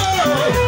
Oh!